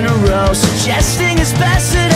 in a row Suggesting it's best